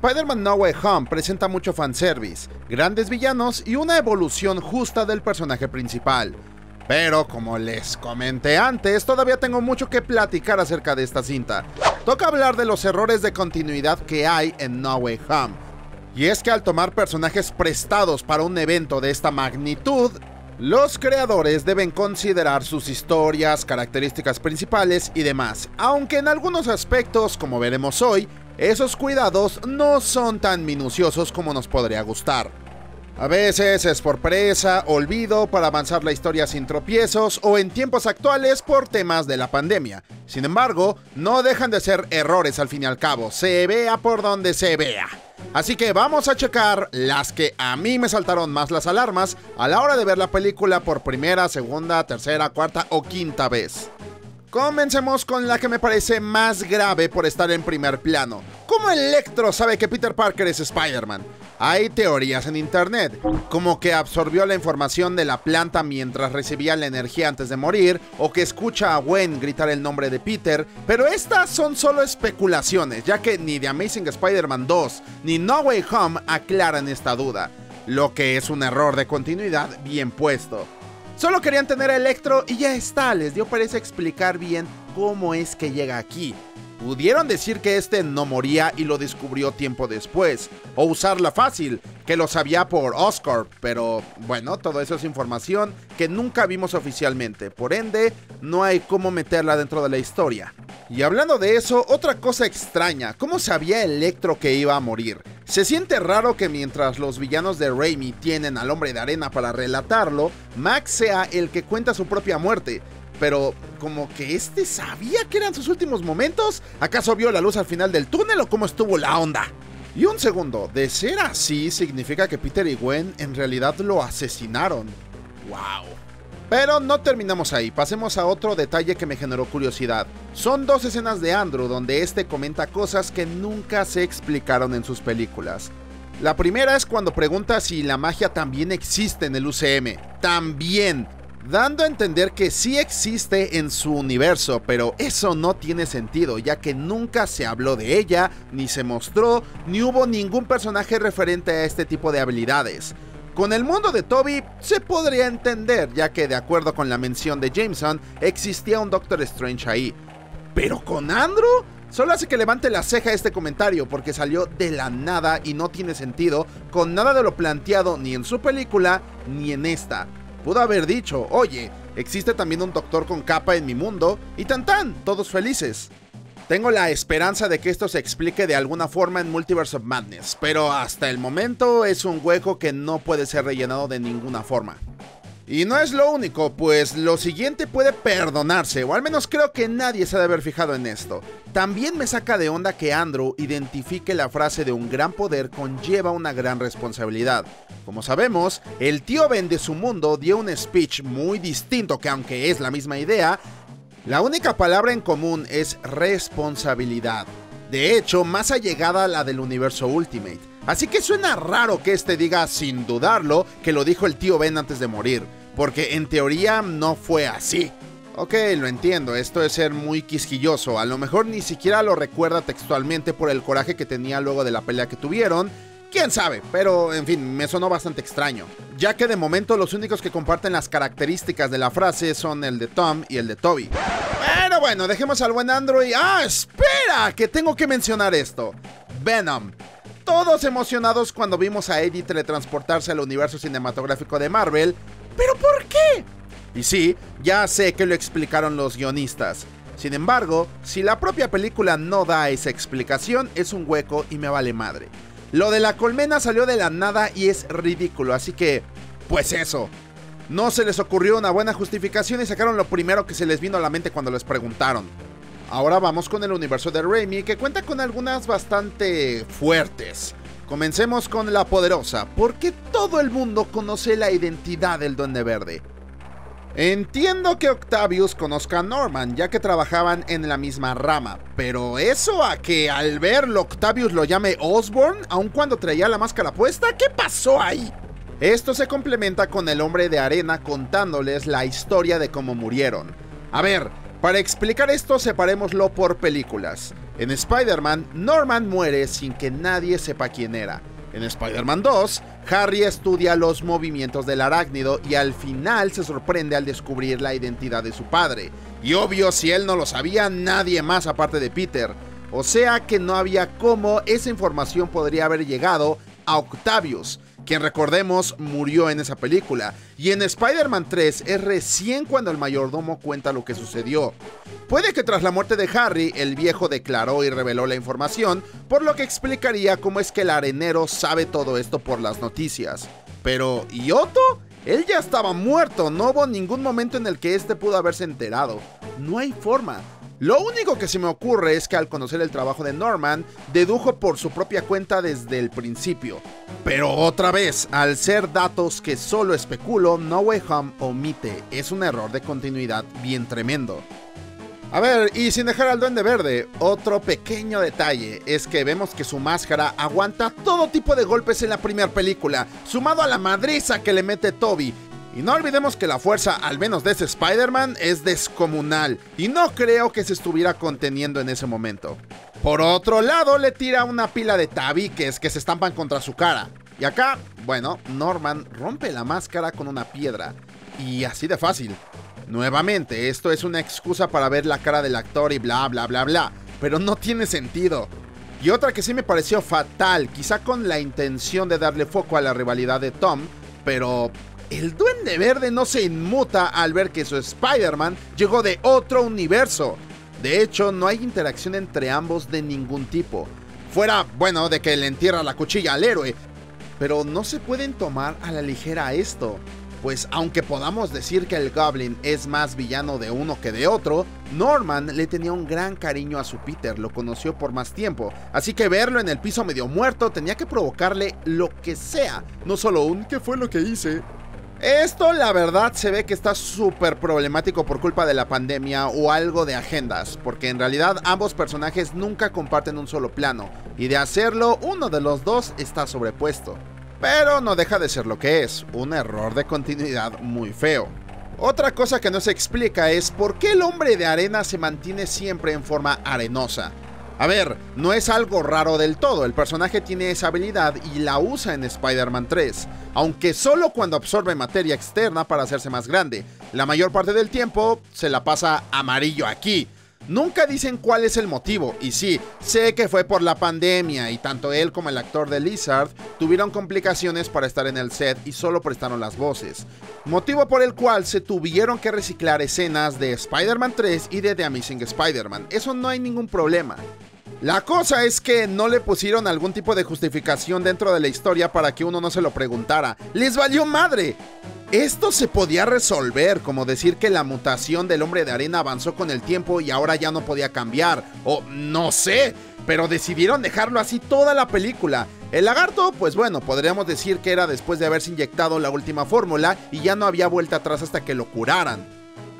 Spider-Man No Way Home presenta mucho fanservice, grandes villanos y una evolución justa del personaje principal. Pero como les comenté antes, todavía tengo mucho que platicar acerca de esta cinta. Toca hablar de los errores de continuidad que hay en No Way Home. Y es que al tomar personajes prestados para un evento de esta magnitud, los creadores deben considerar sus historias, características principales y demás, aunque en algunos aspectos, como veremos hoy, esos cuidados no son tan minuciosos como nos podría gustar. A veces es por presa, olvido para avanzar la historia sin tropiezos o en tiempos actuales por temas de la pandemia. Sin embargo, no dejan de ser errores al fin y al cabo, se vea por donde se vea. Así que vamos a checar las que a mí me saltaron más las alarmas a la hora de ver la película por primera, segunda, tercera, cuarta o quinta vez. Comencemos con la que me parece más grave por estar en primer plano. ¿Cómo Electro sabe que Peter Parker es Spider-Man? Hay teorías en internet, como que absorbió la información de la planta mientras recibía la energía antes de morir, o que escucha a Gwen gritar el nombre de Peter, pero estas son solo especulaciones, ya que ni The Amazing Spider-Man 2 ni No Way Home aclaran esta duda, lo que es un error de continuidad bien puesto. Solo querían tener a Electro y ya está, les dio parece explicar bien cómo es que llega aquí. Pudieron decir que este no moría y lo descubrió tiempo después, o usarla fácil, que lo sabía por Oscar, pero bueno, todo eso es información que nunca vimos oficialmente, por ende, no hay cómo meterla dentro de la historia. Y hablando de eso, otra cosa extraña, ¿cómo sabía Electro que iba a morir? Se siente raro que mientras los villanos de Raimi tienen al hombre de arena para relatarlo, Max sea el que cuenta su propia muerte, pero como que este sabía que eran sus últimos momentos. ¿Acaso vio la luz al final del túnel o cómo estuvo la onda? Y un segundo, de ser así significa que Peter y Gwen en realidad lo asesinaron. ¡Wow! Pero no terminamos ahí, pasemos a otro detalle que me generó curiosidad. Son dos escenas de Andrew donde este comenta cosas que nunca se explicaron en sus películas. La primera es cuando pregunta si la magia también existe en el UCM. También dando a entender que sí existe en su universo, pero eso no tiene sentido, ya que nunca se habló de ella, ni se mostró, ni hubo ningún personaje referente a este tipo de habilidades. Con el mundo de Toby se podría entender, ya que de acuerdo con la mención de Jameson, existía un Doctor Strange ahí. Pero con Andrew, solo hace que levante la ceja este comentario, porque salió de la nada y no tiene sentido con nada de lo planteado ni en su película ni en esta. Pudo haber dicho, oye, existe también un doctor con capa en mi mundo, y tan tan, todos felices. Tengo la esperanza de que esto se explique de alguna forma en Multiverse of Madness, pero hasta el momento es un hueco que no puede ser rellenado de ninguna forma. Y no es lo único, pues lo siguiente puede perdonarse, o al menos creo que nadie se ha de haber fijado en esto. También me saca de onda que Andrew identifique la frase de un gran poder conlleva una gran responsabilidad. Como sabemos, el tío Ben de su mundo dio un speech muy distinto que aunque es la misma idea, la única palabra en común es responsabilidad. De hecho, más allegada a la del universo Ultimate. Así que suena raro que este diga sin dudarlo que lo dijo el tío Ben antes de morir porque en teoría no fue así. Ok, lo entiendo, esto es ser muy quisquilloso, a lo mejor ni siquiera lo recuerda textualmente por el coraje que tenía luego de la pelea que tuvieron, quién sabe, pero en fin, me sonó bastante extraño, ya que de momento los únicos que comparten las características de la frase son el de Tom y el de Toby. Pero bueno, dejemos al buen Android. ¡Ah, espera! Que tengo que mencionar esto. Venom todos emocionados cuando vimos a Eddie teletransportarse al universo cinematográfico de Marvel, ¿Pero por qué? Y sí, ya sé que lo explicaron los guionistas. Sin embargo, si la propia película no da esa explicación, es un hueco y me vale madre. Lo de la colmena salió de la nada y es ridículo, así que, pues eso. No se les ocurrió una buena justificación y sacaron lo primero que se les vino a la mente cuando les preguntaron. Ahora vamos con el universo de Raimi, que cuenta con algunas bastante fuertes. Comencemos con la poderosa, porque todo el mundo conoce la identidad del Duende Verde. Entiendo que Octavius conozca a Norman, ya que trabajaban en la misma rama, pero eso a que al verlo Octavius lo llame Osborn, aun cuando traía la máscara puesta, ¿qué pasó ahí? Esto se complementa con el hombre de arena contándoles la historia de cómo murieron. A ver, para explicar esto separémoslo por películas. En Spider-Man, Norman muere sin que nadie sepa quién era. En Spider-Man 2, Harry estudia los movimientos del arácnido y al final se sorprende al descubrir la identidad de su padre. Y obvio, si él no lo sabía, nadie más aparte de Peter. O sea que no había cómo esa información podría haber llegado a Octavius, quien recordemos murió en esa película. Y en Spider-Man 3 es recién cuando el mayordomo cuenta lo que sucedió. Puede que tras la muerte de Harry, el viejo declaró y reveló la información, por lo que explicaría cómo es que el arenero sabe todo esto por las noticias. Pero, ¿y Otto? Él ya estaba muerto, no hubo ningún momento en el que este pudo haberse enterado. No hay forma. Lo único que se me ocurre es que al conocer el trabajo de Norman, dedujo por su propia cuenta desde el principio. Pero otra vez, al ser datos que solo especulo, No Way Home omite. Es un error de continuidad bien tremendo. A ver, y sin dejar al duende verde, otro pequeño detalle es que vemos que su máscara aguanta todo tipo de golpes en la primera película, sumado a la madriza que le mete Toby, y no olvidemos que la fuerza, al menos de ese Spider-Man, es descomunal, y no creo que se estuviera conteniendo en ese momento. Por otro lado, le tira una pila de tabiques que se estampan contra su cara. Y acá, bueno, Norman rompe la máscara con una piedra. Y así de fácil. Nuevamente, esto es una excusa para ver la cara del actor y bla bla bla bla. Pero no tiene sentido. Y otra que sí me pareció fatal, quizá con la intención de darle foco a la rivalidad de Tom, pero el Duende Verde no se inmuta al ver que su Spider-Man llegó de otro universo. De hecho, no hay interacción entre ambos de ningún tipo. Fuera, bueno, de que le entierra la cuchilla al héroe. Pero no se pueden tomar a la ligera esto. Pues aunque podamos decir que el Goblin es más villano de uno que de otro, Norman le tenía un gran cariño a su Peter, lo conoció por más tiempo, así que verlo en el piso medio muerto tenía que provocarle lo que sea, no solo un ¿qué fue lo que hice? Esto la verdad se ve que está súper problemático por culpa de la pandemia o algo de agendas, porque en realidad ambos personajes nunca comparten un solo plano, y de hacerlo uno de los dos está sobrepuesto. Pero no deja de ser lo que es, un error de continuidad muy feo. Otra cosa que no se explica es por qué el hombre de arena se mantiene siempre en forma arenosa. A ver, no es algo raro del todo, el personaje tiene esa habilidad y la usa en Spider-Man 3, aunque solo cuando absorbe materia externa para hacerse más grande. La mayor parte del tiempo se la pasa amarillo aquí. Nunca dicen cuál es el motivo, y sí, sé que fue por la pandemia y tanto él como el actor de Lizard tuvieron complicaciones para estar en el set y solo prestaron las voces. Motivo por el cual se tuvieron que reciclar escenas de Spider-Man 3 y de The Amazing Spider-Man, eso no hay ningún problema. La cosa es que no le pusieron algún tipo de justificación dentro de la historia para que uno no se lo preguntara. ¡Les valió madre! Esto se podía resolver, como decir que la mutación del hombre de arena avanzó con el tiempo y ahora ya no podía cambiar, o no sé, pero decidieron dejarlo así toda la película. El lagarto, pues bueno, podríamos decir que era después de haberse inyectado la última fórmula y ya no había vuelta atrás hasta que lo curaran.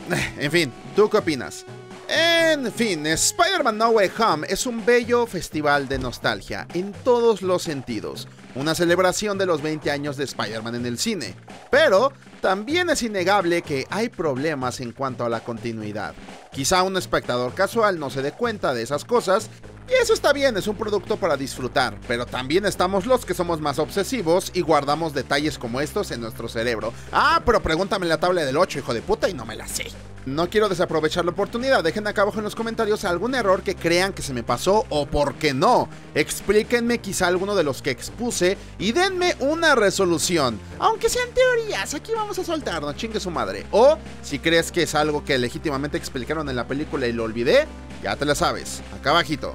En fin, ¿tú qué opinas? En fin, Spider-Man No Way Home es un bello festival de nostalgia en todos los sentidos, una celebración de los 20 años de Spider-Man en el cine, pero también es innegable que hay problemas en cuanto a la continuidad. Quizá un espectador casual no se dé cuenta de esas cosas y eso está bien, es un producto para disfrutar, pero también estamos los que somos más obsesivos y guardamos detalles como estos en nuestro cerebro. Ah, pero pregúntame la tabla del 8, hijo de puta, y no me la sé. No quiero desaprovechar la oportunidad, dejen acá abajo en los comentarios algún error que crean que se me pasó o por qué no. Explíquenme quizá alguno de los que expuse y denme una resolución. Aunque sean teorías, aquí vamos a soltarnos, chingue su madre. O si crees que es algo que legítimamente explicaron en la película y lo olvidé, ya te la sabes, acá abajito.